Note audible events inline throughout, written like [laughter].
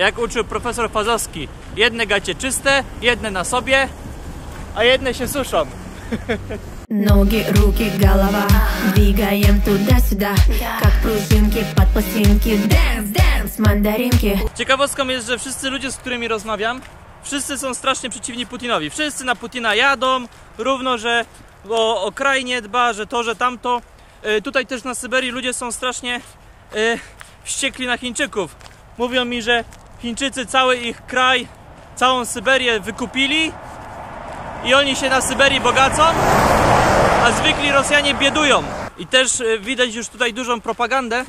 jak uczył profesor Fazowski. Jedne gacie czyste, jedne na sobie, a jedne się suszą. Ноги, руки, голова Двигаем туда-сюда Как пружинки под пластинки Дэнс, дэнс, мандаринки Ciekawostką jest, że wszyscy ludzie, z którymi rozmawiam, wszyscy są strasznie przeciwni Putinowi. Wszyscy na Putina jadą, równo, że o, o kraj nie dba, że to, że tamto. E, Tutaj też na Syberii ludzie są strasznie e, wściekli na Chińczyków. Mówią mi, że Chińczycy cały ich kraj, całą Syberię wykupili i oni się na Syberii bogacą, a zwykli Rosjanie biedują. I też e, widać już tutaj dużą propagandę.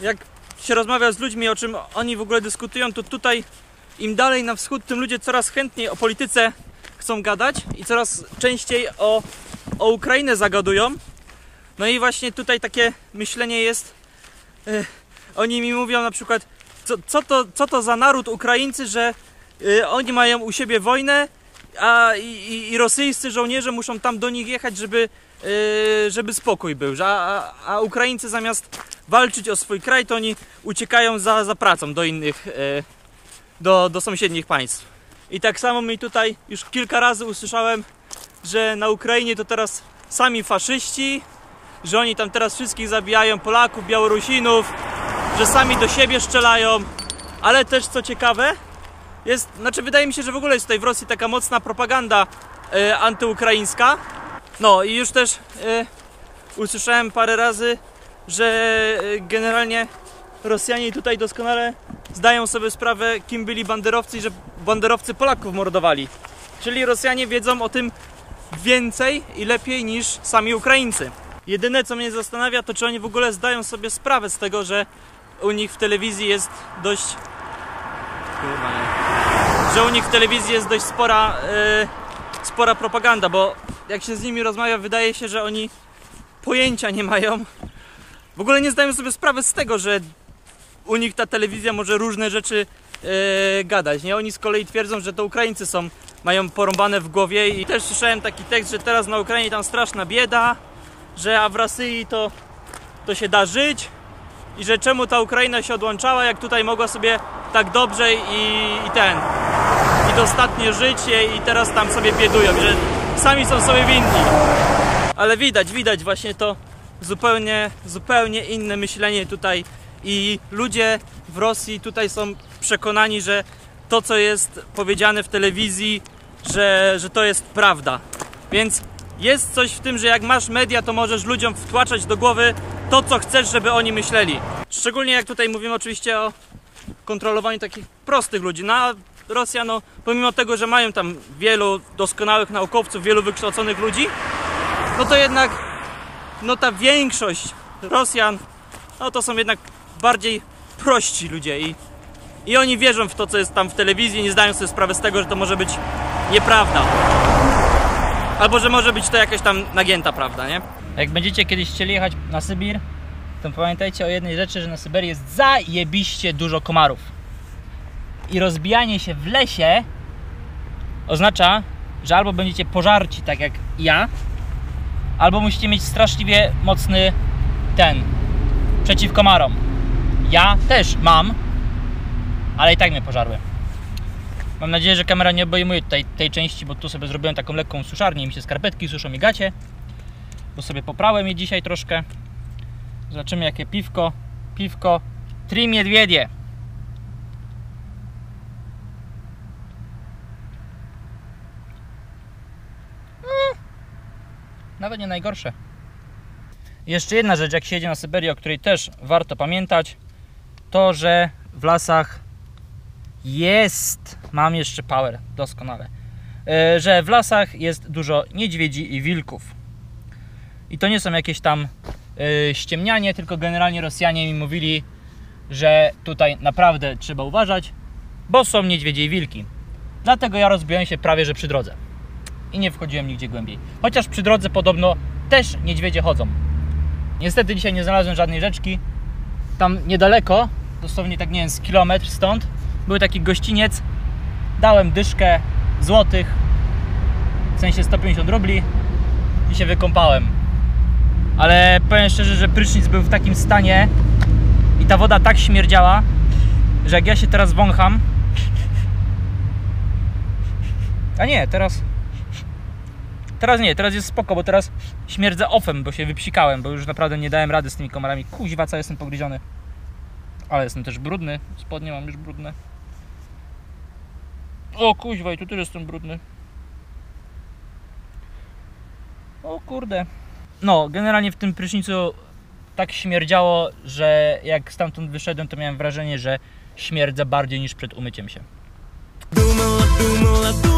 Jak się rozmawia z ludźmi, o czym oni w ogóle dyskutują, to tutaj im dalej na wschód, tym ludzie coraz chętniej o polityce chcą gadać i coraz częściej o, o Ukrainę zagadują. No i właśnie tutaj takie myślenie jest. e, oni mi mówią na przykład, co, co, to, co to za naród Ukraińcy, że e, oni mają u siebie wojnę, a i, i, rosyjscy żołnierze muszą tam do nich jechać, żeby, e, żeby spokój był. A, a, a Ukraińcy zamiast walczyć o swój kraj, to oni uciekają za, za pracą do innych, e, do, do sąsiednich państw. I tak samo mi tutaj już kilka razy usłyszałem, że na Ukrainie to teraz sami faszyści, że oni tam teraz wszystkich zabijają Polaków, Białorusinów, że sami do siebie strzelają, ale też co ciekawe, jest, znaczy wydaje mi się, że w ogóle jest tutaj w Rosji taka mocna propaganda e, antyukraińska. No i już też e, usłyszałem parę razy, że e, generalnie Rosjanie tutaj doskonale zdają sobie sprawę, kim byli banderowcy i że banderowcy Polaków mordowali. Czyli Rosjanie wiedzą o tym więcej i lepiej niż sami Ukraińcy. Jedyne co mnie zastanawia, to czy oni w ogóle zdają sobie sprawę z tego, że u nich w telewizji jest dość. Kurwa, nie. Że u nich w telewizji jest dość spora, e, spora propaganda, bo jak się z nimi rozmawia, wydaje się, że oni pojęcia nie mają. W ogóle nie zdają sobie sprawy z tego, że u nich ta telewizja może różne rzeczy e, gadać. Nie? Oni z kolei twierdzą, że to Ukraińcy są, mają porąbane w głowie i też słyszałem taki tekst, że teraz na Ukrainie tam straszna bieda, że a w Rosji to, to się da żyć i że czemu ta Ukraina się odłączała, jak tutaj mogła sobie tak dobrze i, i ten i dostatnie życie i teraz tam sobie biedują, że sami są sobie winni. Ale widać, widać właśnie to zupełnie, zupełnie inne myślenie tutaj i ludzie w Rosji tutaj są przekonani, że to co jest powiedziane w telewizji, że, że to jest prawda. Więc jest coś w tym, że jak masz media, to możesz ludziom wtłaczać do głowy to, co chcesz, żeby oni myśleli. Szczególnie jak tutaj mówimy oczywiście o kontrolowaniu takich prostych ludzi. No a Rosja, no, pomimo tego, że mają tam wielu doskonałych naukowców, wielu wykształconych ludzi, no to jednak no ta większość Rosjan, no to są jednak bardziej prości ludzie i, i oni wierzą w to, co jest tam w telewizji, nie zdają sobie sprawy z tego, że to może być nieprawda. Albo że może być to jakaś tam nagięta prawda, nie? Jak będziecie kiedyś chcieli jechać na Sybir, to pamiętajcie o jednej rzeczy, że na Syberii jest zajebiście dużo komarów. I rozbijanie się w lesie oznacza, że albo będziecie pożarci tak jak ja, albo musicie mieć straszliwie mocny ten przeciw komarom. Ja też mam, ale i tak mnie pożarły. Mam nadzieję, że kamera nie obejmuje tutaj tej części, bo tu sobie zrobiłem taką lekką suszarnię i mi się skarpetki suszą i gacie. Bo sobie poprałem je dzisiaj troszkę. Zobaczymy jakie piwko. Piwko Tri Miedwiedzie. Mm, Nawet nie najgorsze. Jeszcze jedna rzecz, jak się jedzie na Syberię, o której też warto pamiętać, to że w lasach jest, mam jeszcze power, doskonale, e, że w lasach jest dużo niedźwiedzi i wilków. I to nie są jakieś tam e, ściemnianie, tylko generalnie Rosjanie mi mówili, że tutaj naprawdę trzeba uważać, bo są niedźwiedzie i wilki. Dlatego ja rozbiłem się prawie że przy drodze i nie wchodziłem nigdzie głębiej. Chociaż przy drodze podobno też niedźwiedzie chodzą. Niestety dzisiaj nie znalazłem żadnej rzeczki. Tam niedaleko, dosłownie tak nie wiem, z kilometr stąd, był taki gościniec. Dałem dyszkę złotych, w sensie 150 rubli i się wykąpałem. Ale powiem szczerze, że prysznic był w takim stanie i ta woda tak śmierdziała, że jak ja się teraz wącham. A nie, teraz. Teraz nie, teraz jest spoko, bo teraz śmierdzę ofem, bo się wypsikałem, bo już naprawdę nie dałem rady z tymi komarami. Kuźwa, co jestem pogryziony. Ale jestem też brudny. Spodnie mam już brudne. O kuźwa, i tu też jestem brudny. O kurde no, generalnie w tym prysznicu tak śmierdziało, że jak stamtąd wyszedłem, to miałem wrażenie, że śmierdzę bardziej niż przed umyciem się. Dumala, dumala, dumala.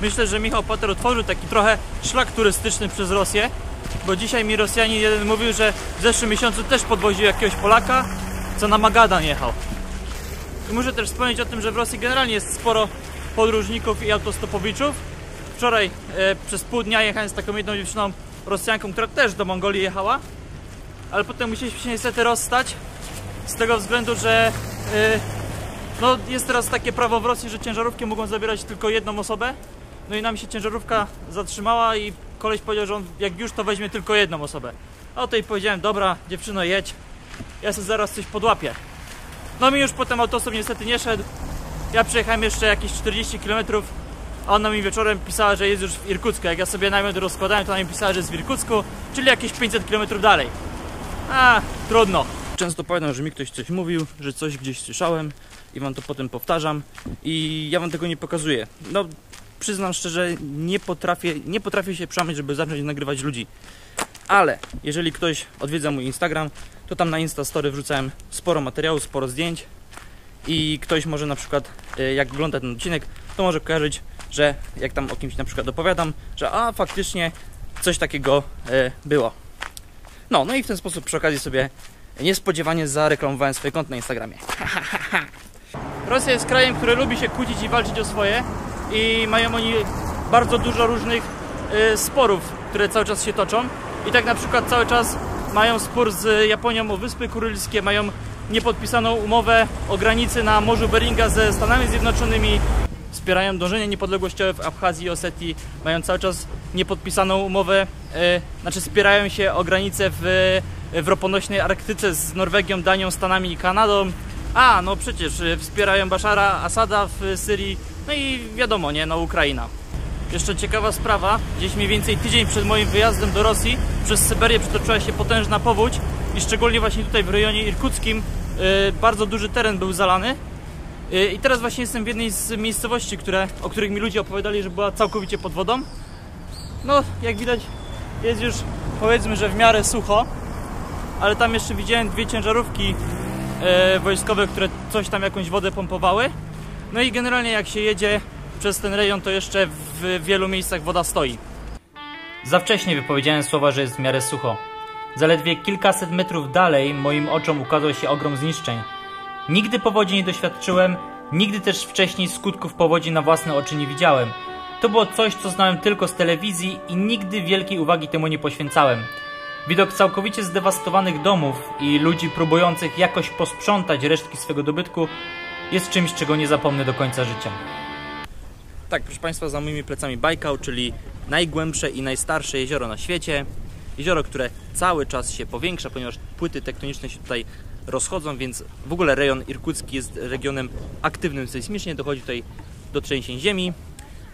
Myślę, że Michał Potter otworzył taki trochę szlak turystyczny przez Rosję, bo dzisiaj mi Rosjanin jeden mówił, że w zeszłym miesiącu też podwoził jakiegoś Polaka, co na Magadan jechał. I muszę też wspomnieć o tym, że w Rosji generalnie jest sporo podróżników i autostopowiczów. Wczoraj e, przez pół dnia jechałem z taką jedną dziewczyną Rosjanką, która też do Mongolii jechała, ale potem musieliśmy się niestety rozstać z tego względu, że e, no, jest teraz takie prawo w Rosji, że ciężarówki mogą zabierać tylko jedną osobę. No i nam się ciężarówka zatrzymała i koleś powiedział, że on jak już to weźmie tylko jedną osobę. A o tej powiedziałem, dobra dziewczyno jedź, ja sobie zaraz coś podłapię. No mi już potem autostop niestety nie szedł. Ja przejechałem jeszcze jakieś 40 km, a ona mi wieczorem pisała, że jest już w Irkucku. Jak ja sobie namiot rozkładałem, to ona mi pisała, że jest w Irkucku, czyli jakieś 500 km dalej. A, trudno. Często pamiętam, że mi ktoś coś mówił, że coś gdzieś słyszałem i wam to potem powtarzam i ja wam tego nie pokazuję. No, przyznam szczerze, nie potrafię, nie potrafię się przemyć, żeby zacząć nagrywać ludzi. Ale jeżeli ktoś odwiedza mój Instagram, to tam na Instastory wrzucałem sporo materiału, sporo zdjęć i ktoś może na przykład, e, jak ogląda ten odcinek, to może kojarzyć, że jak tam o kimś na przykład opowiadam, że a faktycznie coś takiego e, było. No, no i w ten sposób przy okazji sobie niespodziewanie zareklamowałem swoje konto na Instagramie. [laughs] Rosja jest krajem, który lubi się kłócić i walczyć o swoje i mają oni bardzo dużo różnych y, sporów, które cały czas się toczą. I tak na przykład cały czas mają spór z Japonią o Wyspy Kurylskie, mają niepodpisaną umowę o granicy na Morzu Beringa ze Stanami Zjednoczonymi, wspierają dążenie niepodległościowe w Abchazji i Osetii, mają cały czas niepodpisaną umowę, e, znaczy wspierają się o granicę w, w roponośnej Arktyce z Norwegią, Danią, Stanami i Kanadą. A, no przecież e, wspierają Bashara Asada w Syrii, no i wiadomo, nie, no Ukraina. Jeszcze ciekawa sprawa, gdzieś mniej więcej tydzień przed moim wyjazdem do Rosji przez Syberię przetoczyła się potężna powódź i szczególnie właśnie tutaj w rejonie irkuckim e, bardzo duży teren był zalany. E, I teraz właśnie jestem w jednej z miejscowości, które, o których mi ludzie opowiadali, że była całkowicie pod wodą. No, jak widać, jest już powiedzmy, że w miarę sucho, ale tam jeszcze widziałem dwie ciężarówki e, wojskowe, które coś tam jakąś wodę pompowały. No i generalnie jak się jedzie przez ten rejon, to jeszcze w wielu miejscach woda stoi. Za wcześnie wypowiedziałem słowa, że jest w miarę sucho. Zaledwie kilkaset metrów dalej moim oczom ukazał się ogrom zniszczeń. Nigdy powodzi nie doświadczyłem, nigdy też wcześniej skutków powodzi na własne oczy nie widziałem. To było coś, co znałem tylko z telewizji i nigdy wielkiej uwagi temu nie poświęcałem. Widok całkowicie zdewastowanych domów i ludzi próbujących jakoś posprzątać resztki swego dobytku jest czymś, czego nie zapomnę do końca życia. Tak, proszę Państwa, za moimi plecami Bajkał, czyli najgłębsze i najstarsze jezioro na świecie. Jezioro, które cały czas się powiększa, ponieważ płyty tektoniczne się tutaj rozchodzą, więc w ogóle rejon irkucki jest regionem aktywnym sejsmicznie, dochodzi tutaj do trzęsień ziemi.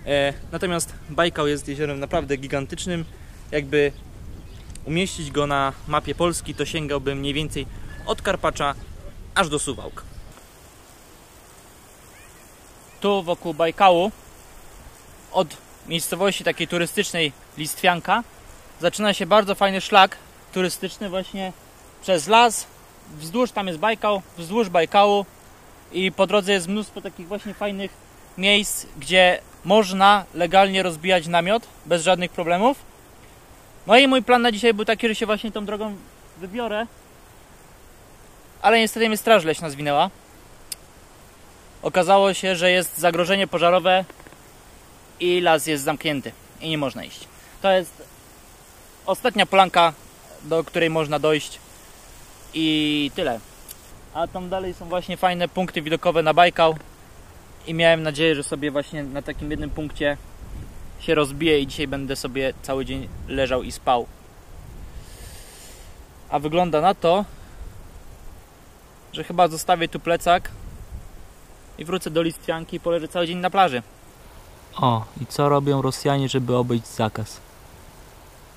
E, natomiast Bajkał jest jeziorem naprawdę gigantycznym. Jakby umieścić go na mapie Polski, to sięgałby mniej więcej od Karpacza aż do Suwałk. Tu wokół Bajkału od miejscowości takiej turystycznej Listwianka zaczyna się bardzo fajny szlak turystyczny właśnie przez las. Wzdłuż tam jest Bajkał, wzdłuż Bajkału i po drodze jest mnóstwo takich właśnie fajnych miejsc, gdzie można legalnie rozbijać namiot bez żadnych problemów. No i mój plan na dzisiaj był taki, że się właśnie tą drogą wybiorę. Ale niestety mnie straż leśna zwinęła. Okazało się, że jest zagrożenie pożarowe i las jest zamknięty i nie można iść. To jest ostatnia polanka, do której można dojść I tyle. A tam dalej są właśnie fajne punkty widokowe na Bajkał. I miałem nadzieję, że sobie właśnie na takim jednym punkcie się rozbiję i dzisiaj będę sobie cały dzień leżał i spał. A wygląda na to, że chyba zostawię tu plecak i wrócę do Listrianki i poleżę cały dzień na plaży. O, i co robią Rosjanie, żeby obejść zakaz?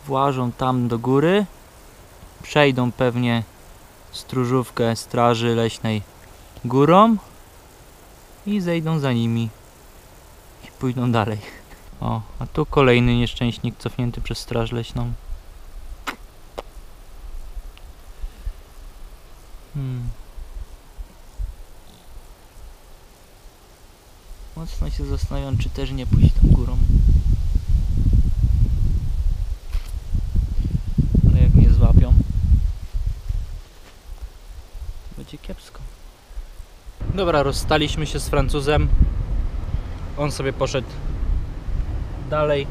Włażą tam do góry, przejdą pewnie stróżówkę straży leśnej górą i zejdą za nimi i pójdą dalej. O, a tu kolejny nieszczęśnik cofnięty przez straż leśną. Hmm. Mocno się zastanawiam, czy też nie pójść tam górą. Ale jak mnie złapią, będzie kiepsko. Dobra, rozstaliśmy się z Francuzem. On sobie poszedł dalej.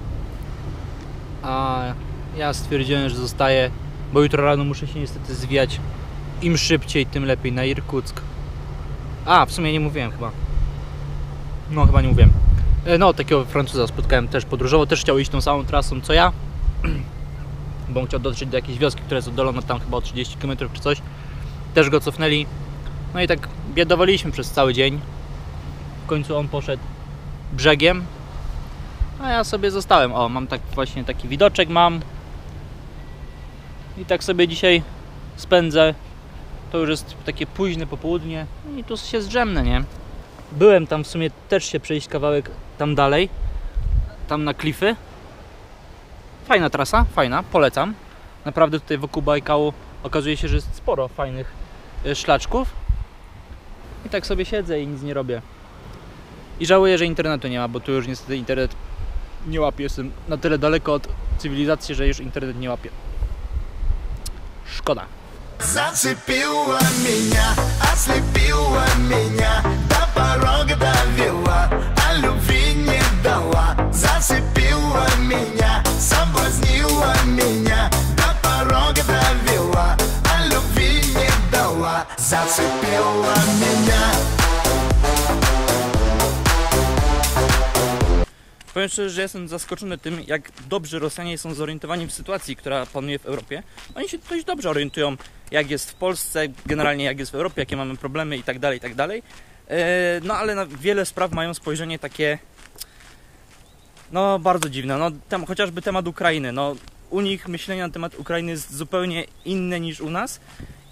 A ja stwierdziłem, że zostaję, bo jutro rano muszę się niestety zwijać. Im szybciej, tym lepiej na Irkuck. A, w sumie nie mówiłem chyba. No, chyba nie mówiłem. E, No, takiego Francuza spotkałem też podróżowo, też chciał iść tą samą trasą co ja. [clears throat] Bo on chciał dotrzeć do jakiejś wioski, która jest oddalona tam chyba o 30 km czy coś. Też go cofnęli. No i tak biedowaliśmy przez cały dzień. W końcu on poszedł brzegiem, a ja sobie zostałem. O, mam tak właśnie taki widoczek mam. I tak sobie dzisiaj spędzę. To już jest takie późne popołudnie i tu się zdrzemnę, nie? Byłem tam w sumie też się przejść kawałek tam dalej. Tam na klify. Fajna trasa, fajna, polecam. Naprawdę tutaj wokół Bajkału okazuje się, że jest sporo fajnych y, szlaczków. I tak sobie siedzę i nic nie robię. I żałuję, że internetu nie ma, bo tu już niestety internet nie łapie. Jestem na tyle daleko od cywilizacji, że już internet nie łapie. Szkoda. Зацепила меня, ослепила меня До порога довела, а любви не дала Зацепила меня, соблазнила меня До порога довела, а любви не дала Зацепила меня Powiem szczerze, że jestem zaskoczony tym, jak dobrze Rosjanie są zorientowani w sytuacji, która panuje w Europie. Oni się dość dobrze orientują, jak jest w Polsce, generalnie jak jest w Europie, jakie mamy problemy i tak E, No ale na wiele spraw mają spojrzenie takie, no bardzo dziwne. No tam, chociażby temat Ukrainy. No u nich myślenie na temat Ukrainy jest zupełnie inne niż u nas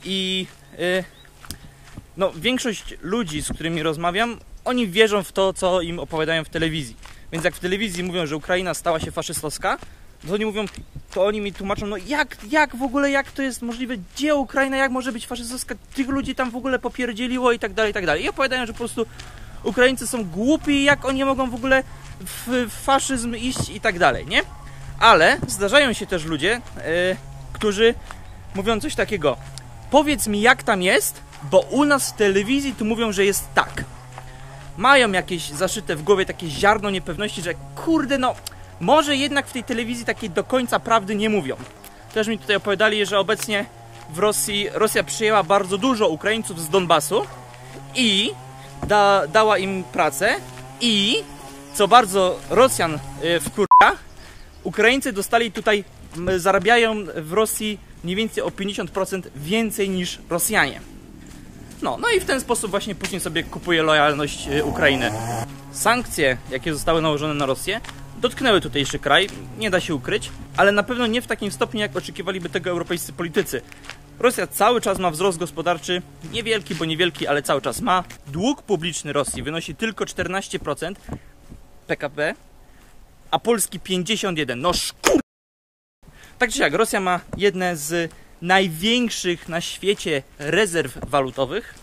i e, no większość ludzi, z którymi rozmawiam, oni wierzą w to, co im opowiadają w telewizji. Więc jak w telewizji mówią, że Ukraina stała się faszystowska, to oni mówią, to oni mi tłumaczą, no jak, jak w ogóle, jak to jest możliwe, gdzie Ukraina, jak może być faszystowska, tych ludzi tam w ogóle popierdzieliło i tak dalej, i tak dalej. I opowiadają, że po prostu Ukraińcy są głupi, jak oni mogą w ogóle w faszyzm iść i tak dalej, nie? Ale zdarzają się też ludzie, yy, którzy mówią coś takiego, powiedz mi jak tam jest, bo u nas w telewizji tu mówią, że jest tak. Mają jakieś zaszyte w głowie takie ziarno niepewności, że kurde no, może jednak w tej telewizji takiej do końca prawdy nie mówią. Też mi tutaj opowiadali, że obecnie w Rosji, Rosja przyjęła bardzo dużo Ukraińców z Donbasu i da, dała im pracę i, co bardzo Rosjan y, wkurza, Ukraińcy dostali tutaj, zarabiają w Rosji mniej więcej o 50% więcej niż Rosjanie. No, no i w ten sposób właśnie Putin sobie kupuje lojalność y, Ukrainy. Sankcje, jakie zostały nałożone na Rosję, dotknęły tutejszy kraj, nie da się ukryć, ale na pewno nie w takim stopniu, jak oczekiwaliby tego europejscy politycy. Rosja cały czas ma wzrost gospodarczy, niewielki, bo niewielki, ale cały czas ma. Dług publiczny Rosji wynosi tylko 14% PKB, a Polski 51%. No szkur... Tak czy siak, Rosja ma jedne z największych na świecie rezerw walutowych,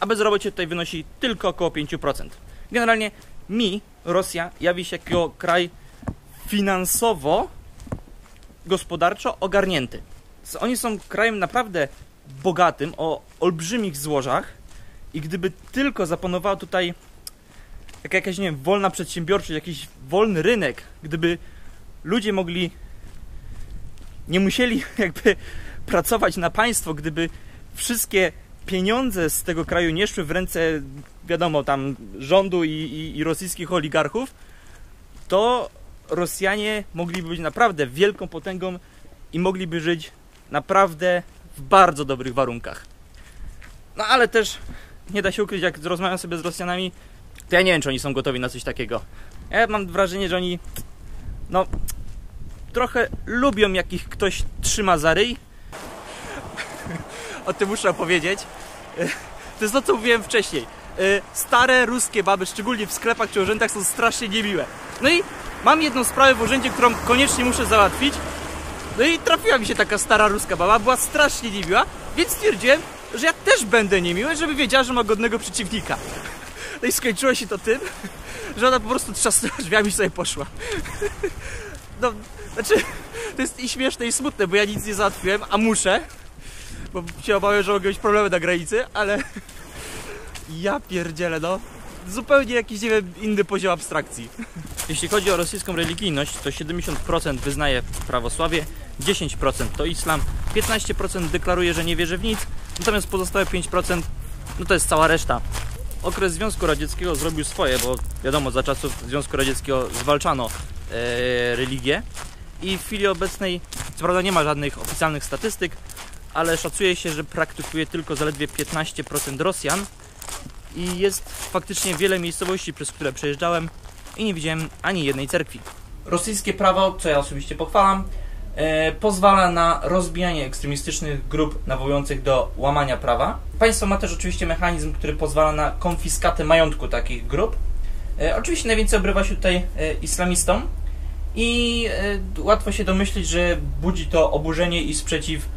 a bezrobocie tutaj wynosi tylko około 5%. Generalnie mi Rosja jawi się jako kraj finansowo, gospodarczo ogarnięty. Oni są krajem naprawdę bogatym, o olbrzymich złożach i gdyby tylko zapanowała tutaj jak jakaś, nie wiem, wolna przedsiębiorczość, jakiś wolny rynek, gdyby ludzie mogli nie musieli [laughs] jakby pracować na państwo, gdyby wszystkie pieniądze z tego kraju nie szły w ręce, wiadomo, tam rządu i, i, i rosyjskich oligarchów, to Rosjanie mogliby być naprawdę wielką potęgą i mogliby żyć naprawdę w bardzo dobrych warunkach. No ale też nie da się ukryć, jak rozmawiam sobie z Rosjanami, to ja nie wiem, czy oni są gotowi na coś takiego. Ja mam wrażenie, że oni no trochę lubią, jak ich ktoś trzyma za ryj. O tym muszę opowiedzieć. [laughs] To jest to, co mówiłem wcześniej. Y, Stare ruskie baby, szczególnie w sklepach czy urzędach, są strasznie niemiłe. No i mam jedną sprawę w urzędzie, którą koniecznie muszę załatwić. No i trafiła mi się taka stara ruska baba, była strasznie niemiła, więc stwierdziłem, że ja też będę niemiły, żeby wiedziała, że ma godnego przeciwnika. [laughs] No i skończyło się to tym, [laughs] że ona po prostu trzasnęła drzwiami i sobie poszła. No, znaczy, to jest i śmieszne i smutne, bo ja nic nie załatwiłem, a muszę, bo się obawiam, że mogą być problemy na granicy, ale ja pierdzielę, no. Zupełnie jakiś, nie wiem, inny poziom abstrakcji. Jeśli chodzi o rosyjską religijność, to 70% wyznaje prawosławie, 10% to islam, 15% deklaruje, że nie wierzy w nic, natomiast pozostałe 5% no to jest cała reszta. Okres Związku Radzieckiego zrobił swoje, bo wiadomo, za czasów Związku Radzieckiego zwalczano e, religię i w chwili obecnej, co prawda nie ma żadnych oficjalnych statystyk, ale szacuje się, że praktykuje tylko zaledwie 15% Rosjan i jest faktycznie wiele miejscowości, przez które przejeżdżałem i nie widziałem ani jednej cerkwi. Rosyjskie prawo, co ja osobiście pochwalam, e, pozwala na rozbijanie ekstremistycznych grup nawołujących do łamania prawa. Państwo ma też oczywiście mechanizm, który pozwala na konfiskatę majątku takich grup. E, oczywiście najwięcej obrywa się tutaj e, islamistom i e, łatwo się domyślić, że budzi to oburzenie i sprzeciw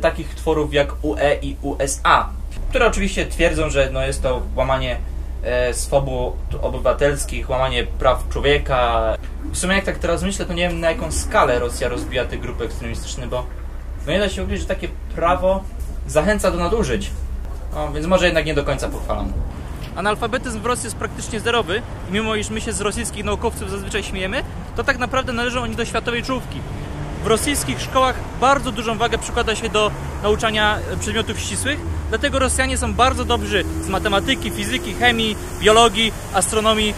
takich tworów jak UE i USA, które oczywiście twierdzą, że no, jest to łamanie e, swobód obywatelskich, łamanie praw człowieka. W sumie jak tak teraz myślę, to nie wiem na jaką skalę Rosja rozbija te grupy ekstremistyczne, bo no nie da się ukryć, że takie prawo zachęca do nadużyć. No, więc może jednak nie do końca pochwalam. Analfabetyzm w Rosji jest praktycznie zerowy mimo iż my się z rosyjskich naukowców zazwyczaj śmiejemy, to tak naprawdę należą oni do światowej czołówki W rosyjskich szkołach bardzo dużą wagę przykłada się do nauczania e, przedmiotów ścisłych, dlatego Rosjanie są bardzo dobrzy z matematyki, fizyki, chemii, biologii, astronomii,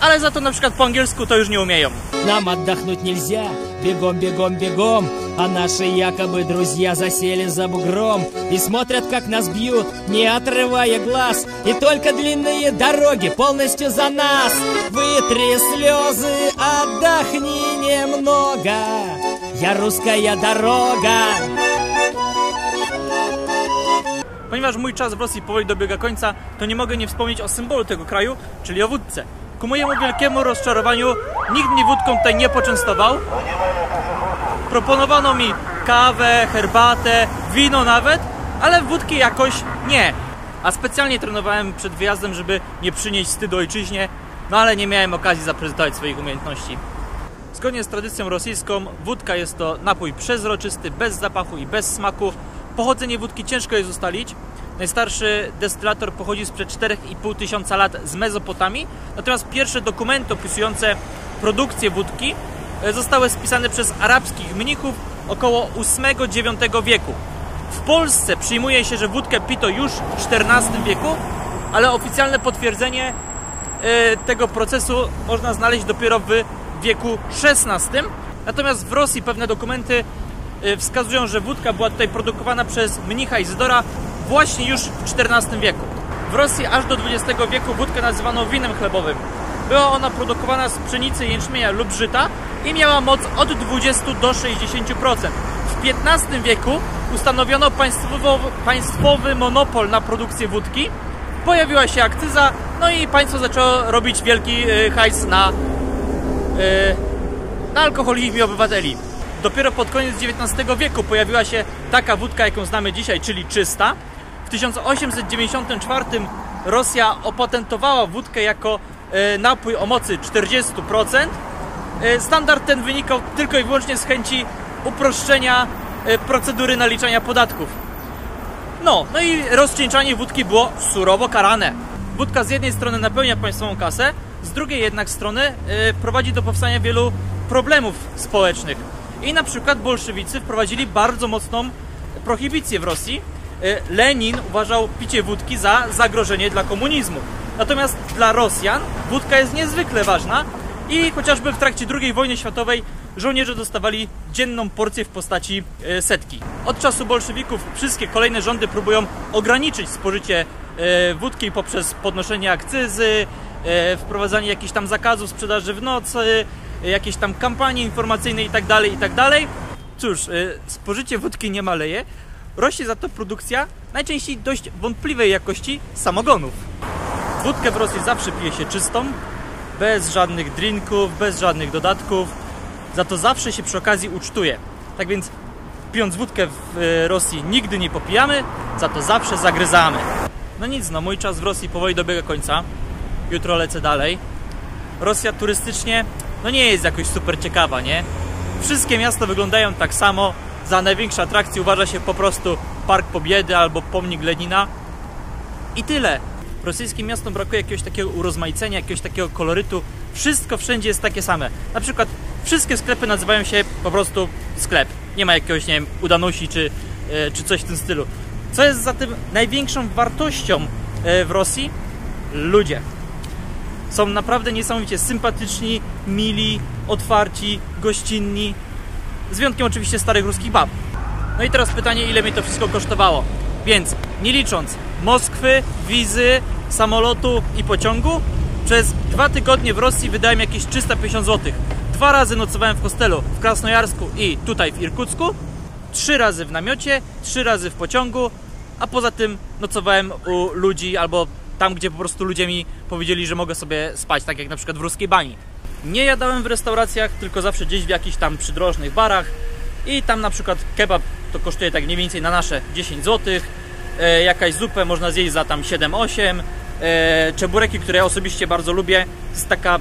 ale za to na przykład po angielsku to już nie umieją. Нам отдохнуть нельзя, бегом, бегом, бегом А наши якобы друзья засели за бугром И смотрят, как нас бьют, не отрывая глаз И только длинные дороги полностью за нас Вытри слезы, отдохни немного Я русская дорога Ponieważ mój czas w Rosji powoli dobiega końca, to nie mogę nie wspomnieć o symbolu tego kraju, czyli o wódce. Ku mojemu wielkiemu rozczarowaniu nikt mnie wódką tutaj nie poczęstował. Proponowano mi kawę, herbatę, wino nawet, ale wódki jakoś nie. A specjalnie trenowałem przed wyjazdem, żeby nie przynieść wstydu ojczyźnie, no ale nie miałem okazji zaprezentować swoich umiejętności. Zgodnie z tradycją rosyjską, wódka jest to napój przezroczysty, bez zapachu i bez smaku. Pochodzenie wódki ciężko jest ustalić. Najstarszy destylator pochodzi sprzed 4,5 tysiąca lat z Mezopotamii, natomiast pierwsze dokumenty opisujące produkcję wódki e, zostały spisane przez arabskich mnichów około 8-9 wieku. W Polsce przyjmuje się, że wódkę pito już w XIV wieku, ale oficjalne potwierdzenie e, tego procesu można znaleźć dopiero w wieku XVI. Natomiast w Rosji pewne dokumenty e, wskazują, że wódka była tutaj produkowana przez mnicha Izydora właśnie już w XIV wieku. W Rosji aż do XX wieku wódkę nazywano winem chlebowym. Była ona produkowana z pszenicy, jęczmienia lub żyta i miała moc od 20 do 60%. W XV wieku ustanowiono państwowy monopol na produkcję wódki. Pojawiła się akcyza, no i państwo zaczęło robić wielki y, hajs na, y, na alkoholizmie obywateli. Dopiero pod koniec XIX wieku pojawiła się taka wódka, jaką znamy dzisiaj, czyli czysta. W 1894 Rosja opatentowała wódkę jako e, napój o mocy 40%. E, Standard ten wynikał tylko i wyłącznie z chęci uproszczenia e, procedury naliczania podatków. No, no i rozcieńczanie wódki było surowo karane. Wódka z jednej strony napełnia państwową kasę, z drugiej jednak strony e, prowadzi do powstania wielu problemów społecznych. I na przykład bolszewicy wprowadzili bardzo mocną prohibicję w Rosji. E, Lenin uważał picie wódki za zagrożenie dla komunizmu. Natomiast dla Rosjan wódka jest niezwykle ważna i chociażby w trakcie II wojny światowej żołnierze dostawali dzienną porcję w postaci e, setki. Od czasu bolszewików wszystkie kolejne rządy próbują ograniczyć spożycie wódki poprzez podnoszenie akcyzy, wprowadzanie jakichś tam zakazów sprzedaży w nocy, e, jakieś tam kampanie informacyjne itd. itd. Cóż, e, spożycie wódki nie maleje, rośnie za to produkcja najczęściej dość wątpliwej jakości samogonów. Wódkę w Rosji zawsze pije się czystą, bez żadnych drinków, bez żadnych dodatków. Za to zawsze się przy okazji ucztuje. Tak więc pijąc wódkę w e, Rosji nigdy nie popijamy, za to zawsze zagryzamy. No nic, no mój czas w Rosji powoli dobiega końca. Jutro lecę dalej. Rosja turystycznie no nie jest jakoś super ciekawa, nie? Wszystkie miasta wyglądają tak samo. Za największe atrakcje uważa się po prostu Park Pobiedy albo pomnik Lenina. I tyle. Rosyjskim miastom brakuje jakiegoś takiego urozmaicenia, jakiegoś takiego kolorytu. Wszystko wszędzie jest takie same. Na przykład wszystkie sklepy nazywają się po prostu sklep. Nie ma jakiegoś, nie wiem, udanusi czy, e, czy coś w tym stylu. Co jest za tym największą wartością e, w Rosji? Ludzie. Są naprawdę niesamowicie sympatyczni, mili, otwarci, gościnni. Z wyjątkiem oczywiście starych ruskich bab. No i teraz pytanie, ile mi to wszystko kosztowało. Więc nie licząc Moskwy, wizy, samolotu i pociągu, przez dwa tygodnie w Rosji wydałem jakieś 350 zł. Dwa razy nocowałem w hostelu w Krasnojarsku i tutaj w Irkucku, trzy razy w namiocie, trzy razy w pociągu, a poza tym nocowałem u ludzi albo tam, gdzie po prostu ludzie mi powiedzieli, że mogę sobie spać, tak jak na przykład w ruskiej bani. Nie jadałem w restauracjach, tylko zawsze gdzieś w jakichś tam przydrożnych barach i tam na przykład kebab to kosztuje tak mniej więcej na nasze 10 zł, e, jakaś zupę można zjeść za tam 7-8, e, czebureki, które ja osobiście bardzo lubię, jest taka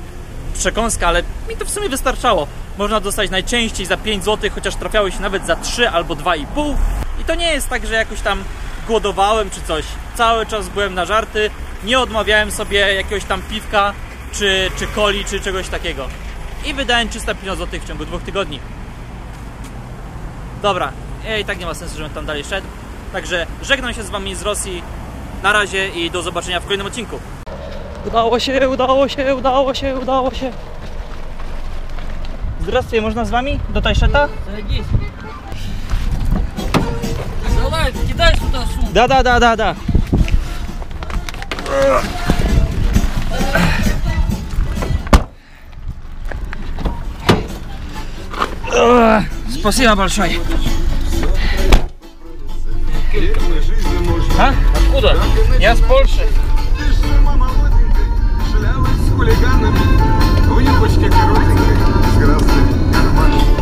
przekąska, ale mi to w sumie wystarczało. Można dostać najczęściej za 5 zł, chociaż trafiały się nawet za 3 albo 2,5 i to nie jest tak, że jakoś tam głodowałem czy coś. Cały czas byłem na żarty, nie odmawiałem sobie jakiegoś tam piwka, czy, czy coli, czy czegoś takiego. I wydałem 350 zł w ciągu dwóch tygodni. Dobra, e, i tak nie ma sensu, żebym tam dalej szedł. Także żegnam się z Wami z Rosji. Na razie i do zobaczenia w kolejnym odcinku. Udało się, udało się, udało się, udało się. Здравствуйте, można z Wami do Tajszeta? Садись. кидают, кидай сюда сумку. Да, да, да, да, да. Спасибо большое. А? Откуда? Я с Польши. Ты же мама с хулиганами, в юбочке коротенькой.